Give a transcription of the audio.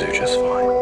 do just fine.